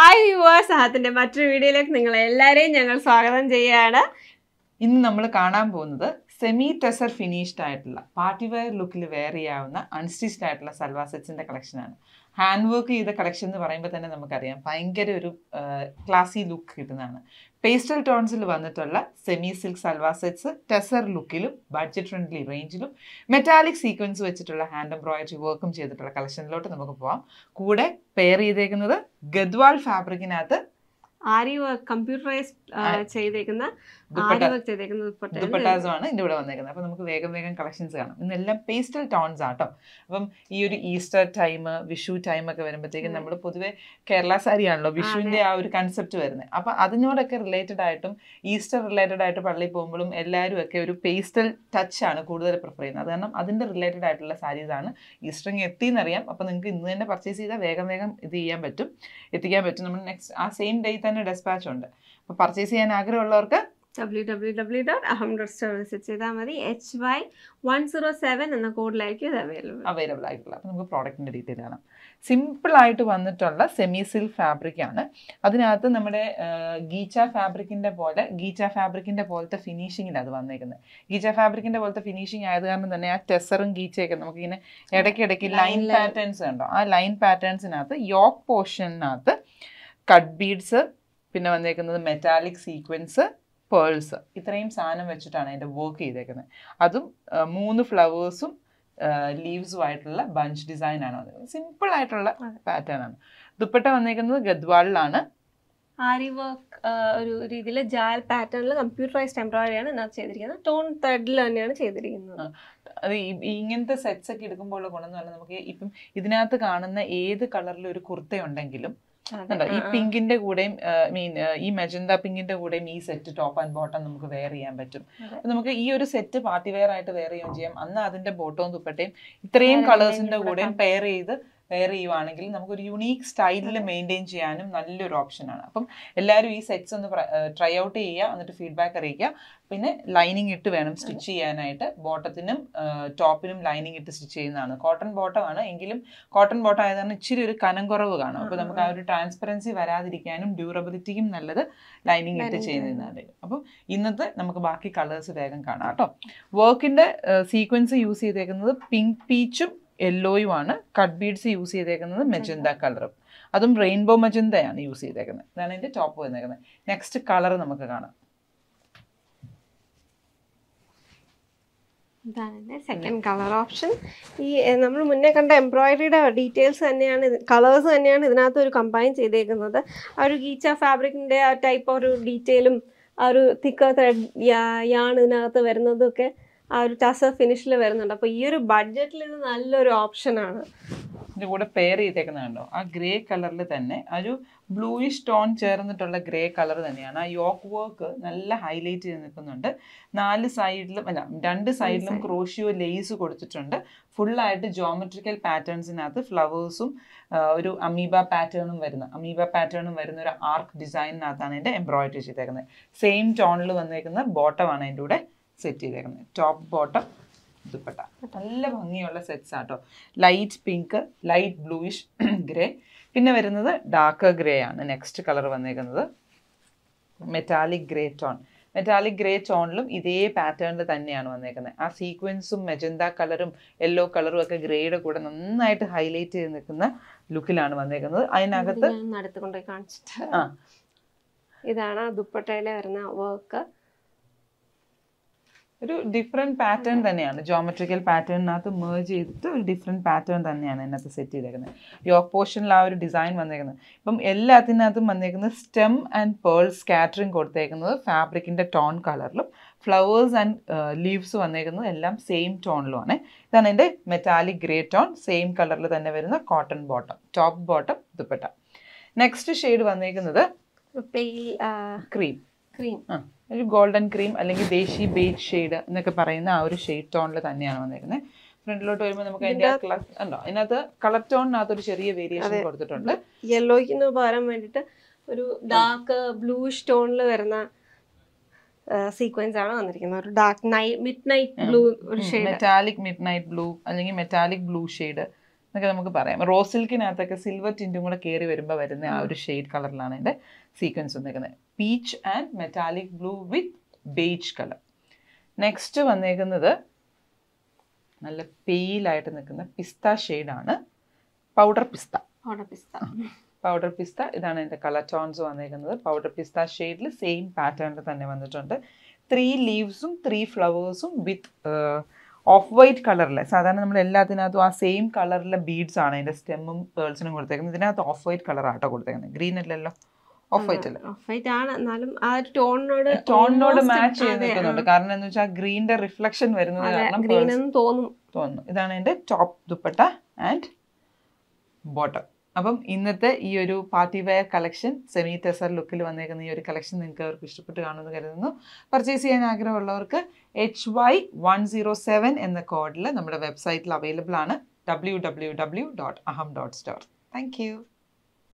Hi viewers സഹത്തിന്റെ മറ്റൊരു വീഡിയോയിലേക്ക് നിങ്ങൾ എല്ലാവരെയും ഞങ്ങൾ സ്വാഗതം ചെയ്യുകയാണ്. ഇന്ന് നമ്മൾ കാണാൻ പോകുന്നത് സെമി ടെസർ ഫിനിഷ്ഡ് ആയിട്ടുള്ള പാർട്ടി വെയർ ലുക്കിൽ വെയർ ചെയ്യാവുന്ന അൺസ്റ്റിച്ച്ഡ് ആയിട്ടുള്ള സൽവാർ സെറ്റ്സിന്റെ കളക്ഷനാണ് ഹാൻഡ് വർക്ക് ചെയ്ത കളക്ഷൻ എന്ന് പറയുമ്പോൾ തന്നെ നമുക്കറിയാം ഭയങ്കര ഒരു ക്ലാസി ലുക്ക് കിട്ടുന്നതാണ്. പേസ്റ്റൽ ടോൺസിൽ വന്നിട്ടുള്ള semi silk salwar sets tussar ലുക്കിലും ബഡ്ജറ്റ് ഫ്രണ്ട്ലി റേഞ്ചിലും മെറ്റാലിക് സീക്വൻസ് വെച്ചിട്ടുള്ള ഹാൻഡ് എംബ്രോയിഡറി വർക്കും ചെയ്തിട്ടുള്ള കളക്ഷനിലോട്ട് നമുക്ക് പോവാം. കൂടെ പെയർ ചെയ്തേക്കുന്നത് ഗദ്വാൾ ഫാബ്രിക്കിനകത്ത് ആരി വർക്ക് കമ്പ്യൂട്ടറൈസ് ചെയ്തേക്കുന്ന ആരി ദുപ്പട്ട വർക്ക് ചെയ്തേക്കുന്ന ദുപ്പട്ടാസുമാണ് ഇതിന്റെ ഇവിടെ വന്നേക്കുന്നത്. അപ്പൊ നമുക്ക് വേഗം വേഗം കളക്ഷൻസ് കാണാം. ഇന്നെല്ലാം പേസ്റ്റൽ ടോൺസ് ആട്ടോ. അപ്പം ഈ ഒരു ഈസ്റ്റർ ടൈം വിഷു ടൈം ഒക്കെ വരുമ്പോഴത്തേക്കും നമ്മൾ പൊതുവെ കേരള സാരി ആണല്ലോ വിഷുവിന്റെ ആ ഒരു കൺസെപ്റ്റ് വരുന്നത് അപ്പൊ അതിനോടൊക്കെ റിലേറ്റഡ് ആയിട്ടും ഈസ്റ്റർ റിലേറ്റഡ് ആയിട്ട് പള്ളിയിൽ പോകുമ്പോഴും എല്ലാവരും ഒക്കെ ഒരു പേസ്റ്റൽ ടച്ച് ആണ് കൂടുതൽ പ്രിഫർ ചെയ്യുന്നത്. അത് കാരണം അതിന്റെ റിലേറ്റഡ് ആയിട്ടുള്ള സാരീസ് ആണ് ഈസ്റ്ററിങ് എത്തി എന്നറിയാം അപ്പൊ നിങ്ങൾക്ക് ഇന്ന് തന്നെ പർച്ചേസ് ചെയ്താൽ വേഗം വേഗം ഇത് ചെയ്യാൻ പറ്റും. എത്തിക്കാൻ പറ്റും. നമ്മൾ നെക്സ്റ്റ് ആ സെയിം ഡേ തന്നെ ഡെസ്പാച്ച് ഉണ്ട്. അപ്പോൾ പർച്ചേസ് ചെയ്യാൻ ആഗ്രഹമുള്ളവർക്ക് W W W dot Aham dot store visit ചെയ്താൽ മതി. H Y one zero seven എന്ന കോഡിലായിരിക്കും ഇത് അവൈലബിൾ അവൈലബിൾ ആയിട്ടുള്ളത് അപ്പോൾ നമുക്ക് പ്രോഡക്റ്റിന്റെ ഡീറ്റെയിൽ കാണാം. സിമ്പിൾ ആയിട്ട് വന്നിട്ടുള്ള സെമി സിൽക്ക് ഫാബ്രിക് ആണ്. അതിനകത്ത് നമ്മുടെ ഗീച്ച ഫാബ്രിക്കിന്റെ പോലെ ഗീച്ച ഫാബ്രിക്കിന്റെ പോലത്തെ ഫിനിഷിങ്ങിലാണ് അത് വന്നേക്കുന്നത് ഗീച്ച ഫാബ്രിക്കിന്റെ പോലത്തെ ഫിനിഷിംഗ് ആയത് കാരണം തന്നെ ആ ടെസറും ഗീച്ചയൊക്കെ നമുക്കിങ്ങനെ ഇടയ്ക്കിടയ്ക്ക് ലൈൻ. പാറ്റേൺസ് ഉണ്ടോ? ആ ലൈൻ പാറ്റേൺസിനകത്ത് യോക്ക് പോർഷനകത്ത് കട്ട് ബീഡ്സ് പിന്നെ വന്നേക്കുന്നത് മെറ്റാലിക് സീക്വൻസ് പേൾസ് ഇത്രയും സാധനം വെച്ചിട്ടാണ് അതിന്റെ വർക്ക് ചെയ്തേക്കുന്നത്. അതും മൂന്ന് ഫ്ലവേഴ്സും ലീവ്സും ആയിട്ടുള്ള ബഞ്ച് ഡിസൈൻ ആണ് വന്നിരിക്കുന്നത് സിമ്പിൾ ആയിട്ടുള്ള പാറ്റേൺ ആണ്. ദുപ്പട്ട വന്നേക്കുന്നത് ഗദ്വാളിലാണ്. ആരി വർക്ക് ഒരു രീതിയിൽ ജാൽ പാറ്റേണിൽ കമ്പ്യൂട്ടറൈസ്ഡ് എംബ്രോയിഡറി ആണ് ഇതിനകത്ത് ചെയ്തിരിക്കുന്നത്. ടോൺ ത്രെഡിൽ തന്നെയാണ് ചെയ്തിരിക്കുന്നത്. അത് ഇങ്ങനത്തെ സെറ്റ്സ് ഒക്കെ എടുക്കുമ്പോൾ ഗുണം എന്ന് പറഞ്ഞാൽ നമുക്ക് ഇപ്പം ഇതിനകത്ത് കാണുന്ന ഏത് കളറിൽ ഒരു കുർത്ത ഉണ്ടെങ്കിലും. കണ്ടോ? ഈ. പിങ്കിന്റെ കൂടെയും മീൻ ഈ മെജന്ത പിങ്കിന്റെ കൂടെയും ഈ സെറ്റ് ടോപ്പ് ആൻഡ് ബോട്ടം നമുക്ക് വെയർ ചെയ്യാൻ പറ്റും. നമുക്ക് ഈ ഒരു സെറ്റ് പാർട്ടി വെയർ ആയിട്ട് വെയർ ചെയ്യുകയും ചെയ്യാം. അന്ന് അതിന്റെ ബോട്ടവും ദുപ്പട്ടയും ഇത്രയും കളേഴ്സിന്റെ കൂടെയും കൂടെ പെയർ ചെയ്ത് വെയർ ചെയ്യുവാണെങ്കിൽ നമുക്കൊരു യുണീക്ക് സ്റ്റൈലിൽ മെയിന്റെയിൻ ചെയ്യാനും നല്ലൊരു ഓപ്ഷനാണ് അപ്പം എല്ലാവരും ഈ സെറ്റ്സ് ഒന്ന് ട്രൈ ഔട്ട് ചെയ്യുക എന്നിട്ട് ഫീഡ്ബാക്ക് അറിയിക്കുക. പിന്നെ ലൈനിങ് ഇട്ട് വേണം സ്റ്റിച്ച് ചെയ്യാനായിട്ട്. ബോട്ടത്തിനും ടോപ്പിനും ലൈനിങ് ഇട്ട് സ്റ്റിച്ച് ചെയ്യുന്നതാണ്. കോട്ടൺ ബോട്ടം ആണ്. എങ്കിലും കോട്ടൺ ബോട്ടം ആയത് കാരണം ഇച്ചിരി ഒരു കനം കുറവ് കാണും. അപ്പോൾ നമുക്ക് ആ ഒരു ട്രാൻസ്പെറൻസി വരാതിരിക്കാനും ഡ്യൂറബിലിറ്റിക്കും നല്ലത് ലൈനിങ് ഇട്ട് ചെയ്യുന്നതാണ് അപ്പം ഇന്നത്തെ നമുക്ക് ബാക്കി കളേഴ്സ് വേഗം കാണാം കേട്ടോ. വർക്കിന്റെ സീക്വൻസ് യൂസ് ചെയ്തേക്കുന്നത് പിങ്ക് പീച്ചും യെല്ലോയും ആണ് കട്ട് ബീഡ്സ് യൂസ് ചെയ്തേക്കുന്നത് മെജന്ത. കളറും അതും റെയിൻബോ മജന്തയാണ് യൂസ് ചെയ്തേക്കുന്നത്. ഇതാണ് ഇതിന്റെ ടോപ്പ് വന്നേക്കുന്നത്. നെക്സ്റ്റ് കളർ നമുക്ക് കാണാം. സെക്കൻഡ് കളർ ഓപ്ഷൻ ഈ നമ്മൾ മുന്നേ കണ്ട എംബ്രോയിഡറിയുടെ ഡീറ്റെയിൽസ് തന്നെയാണ് കളേഴ്സ് തന്നെയാണ് ഇതിനകത്ത് ഒരു കമ്പൈൻ ചെയ്തേക്കുന്നത്. ആ ഒരു ഗീച്ച ഫാബ്രിക്കിന്റെ ആ ടൈപ്പ് ഒരു ഡീറ്റെയിലും ആ ഒരു തിക്ക ത്രെഡ് യാണ് ഇതിനകത്ത് വരുന്നതൊക്കെ ആ ഒരു ടസർ ഫിനിഷിൽ വരുന്നുണ്ട്. അപ്പോൾ ഈ ഒരു ബഡ്ജറ്റിൽ ഇത് നല്ലൊരു ഓപ്ഷനാണ് ഇതിന്റെ കൂടെ പെയർ ചെയ്തേക്കുന്നത് കണ്ടോ? ആ ഗ്രേ കളറിൽ തന്നെ ഒരു ബ്ലൂയിഷ് ടോൺ ചേർന്നിട്ടുള്ള ഗ്രേ കളർ തന്നെയാണ്. ആ യോക്ക് വർക്ക് നല്ല ഹൈലൈറ്റ് ചെയ്ത് നിൽക്കുന്നുണ്ട്. നാല് സൈഡിലും അല്ല രണ്ട് സൈഡിലും ക്രോഷിയോ ലേസ് കൊടുത്തിട്ടുണ്ട്. ഫുള്ളായിട്ട് ജോമെട്രിക്കൽ പാറ്റേൺസിനകത്ത് ഫ്ലവേഴ്സും ഒരു അമീബ പാറ്റേണും വരുന്ന അമീബ പാറ്റേണും വരുന്ന ഒരു ആർക്ക് ഡിസൈനിനകത്താണ് ഇതിന്റെ എംബ്രോയിഡറി ചെയ്തേക്കുന്നത്. സെയിം ടോണിൽ വന്നേക്കുന്ന ബോട്ടമാണ് അതിന്റെ കൂടെ സെറ്റ് ചെയ്തേക്കുന്നത്. Top bottom dupatta. നല്ല ഭംഗിയുള്ള സെറ്റ്സ് ആട്ടോ. Light pink light bluish grey പിന്നെ വരുന്നത് ഡാർക്ക് ഗ്രേ ആണ്. നെക്സ്റ്റ് കളർ വന്നേക്കുന്നത് metallic grey tone metallic grey ടോണിലും ഇതേ പാറ്റേണിൽ തന്നെയാണ് വന്നേക്കുന്നത്. ആ സീക്വൻസും മെജന്ത കളറും യെല്ലോ കളറും ഒക്കെ ഗ്രേയുടെ കൂടെ നന്നായിട്ട് ഹൈലൈറ്റ് ചെയ്ത് നിൽക്കുന്ന ലുക്കിലാണ് വന്നേക്കുന്നത്. അതിനകത്ത് ഇതാണ് ദുപ്പട്ടയിലെ വരുന്ന വർക്ക് ഒരു ഡിഫറെന്റ് പാറ്റേൺ തന്നെയാണ്. ജോമെട്രിക്കൽ പാറ്റേണിനകത്ത് മേർജ് ചെയ്തിട്ട് ഒരു ഡിഫറെന്റ് പാറ്റേൺ തന്നെയാണ് ഇതിനകത്ത് സെറ്റ് ചെയ്തേക്കുന്നത്. യോക്ക് പോർഷനിൽ ആ ഒരു ഡിസൈൻ വന്നേക്കുന്നത്. ഇപ്പം എല്ലാത്തിനകത്തും വന്നേക്കുന്നത് സ്റ്റെം ആൻഡ് പേൾ സ്കാറ്ററിങ് കൊടുത്തേക്കുന്നത് ഫാബ്രിക്കിന്റെ ടോൺ കളറിലും ഫ്ലവേഴ്സ് ആൻഡ് ലീവ്സ് വന്നേക്കുന്നത് എല്ലാം സെയിം ടോണിലുമാണ് ഇതാണ് എന്റെ മെറ്റാലിക് ഗ്രേ ടോൺ സെയിം കളറിൽ തന്നെ വരുന്ന cotton bottom top bottom dupatta. Next shade വന്നേക്കുന്നത് ക്രീം ക്രീം ആ. ഒരു ഗോൾഡൻ ക്രീം അല്ലെങ്കിൽ ദേശി ബേജ് ഷെയ്ഡ് എന്നൊക്കെ പറയുന്ന ആ ഒരു ഷെയ്ഡ് ടോണിൽ തന്നെയാണ് വന്നിരിക്കുന്നത് ഫ്രണ്ടിലോട്ട് വരുമ്പോൾ നമുക്ക് അതിന്റെ ഉണ്ടോ? അതിനകത്ത് കളർ ടോണിനകത്ത് ഒരു ചെറിയ വേരിയേഷൻ കൊടുത്തിട്ടുണ്ട്. യെല്ലോയ്ക്ക് പകരം വേണ്ടിയിട്ട് ഒരു ഡാർക്ക് ബ്ലൂ സ്റ്റോണിൽ വരുന്ന സീക്വൻസ് ആണ് വന്നിരിക്കുന്നത്. ഒരു dark night midnight blue ഒരു shade metallic midnight blue അല്ലെങ്കിൽ മെറ്റാലിക് ബ്ലൂ ഷെയ്ഡ് എന്നൊക്കെ നമുക്ക് പറയാം. റോസ് സിൽക്കിനകത്തൊക്കെ സിൽവർ ടിന്റും കൂടെ കയറി വരുമ്പോൾ വരുന്ന ആ ഒരു ഷെയ്ഡ് കളറിലാണ് എന്റെ സീക്വൻസ് വന്നേക്കുന്നത് peach and metallic blue with beige colour next വന്നേക്കുന്നത് നല്ല പെയിലായിട്ട് നിൽക്കുന്ന പിസ്ത ഷെയ്ഡാണ് powder pista. Powder pista. Powder pista. ഇതാണ് എന്റെ കളർ ടോൺസ് വന്നേക്കുന്നത്. പൗഡർ പിസ്ത ഷെയ്ഡിൽ സെയിം പാറ്റേണിൽ തന്നെ വന്നിട്ടുണ്ട്. ത്രീ ലീവ്സും ത്രീ ഫ്ലവേഴ്സും വിത്ത് ഓഫ് വൈറ്റ് കളറിൽ സാധാരണ നമ്മൾ എല്ലാത്തിനകത്തും ആ സെയിം കളറിലെ ബീഡ്സ് ആണ് അതിന്റെ സ്റ്റെമ്മും പേൾസിനും കൊടുത്തേക്കുന്നത്. ഇതിനകത്ത് ഓഫ് വൈറ്റ് കളർ ആട്ടോ കൊടുത്തേക്കുന്നത്. ഗ്രീൻ അല്ലല്ലോ? ഓഫ് വൈറ്റ് അല്ല? ഓഫ് വൈറ്റ് ആണ്. എന്നാലും ആ ഒരു ടോണിനോട് ടോണിനോട് മാച്ച് ചെയ്ത് നിൽക്കുന്നുണ്ട് കാരണം എന്ന് വെച്ചാൽ ഗ്രീനിന്റെ റിഫ്ലക്ഷൻ വരുന്നത് കാരണം ഗ്രീൻ എന്ന് തോന്നും. തോന്നുന്നു. ഇതാണ് എന്റെ ടോപ്പ് ദുപ്പട്ട ആൻഡ് ബോട്ടം അപ്പം ഇന്നത്തെ ഈ ഒരു party wear collection semi tussar ലുക്കിൽ വന്നേക്കുന്ന ഈ ഒരു കളക്ഷൻ നിങ്ങൾക്ക് അവർക്ക് ഇഷ്ടപ്പെട്ട് കാണുമെന്ന് കരുതുന്നു. പർച്ചേസ് ചെയ്യാൻ ആഗ്രഹമുള്ളവർക്ക് H Y one zero seven എന്ന കോഡിൽ നമ്മുടെ വെബ്സൈറ്റിൽ അവൈലബിൾ ആണ്. W W W dot Aham dot store thank you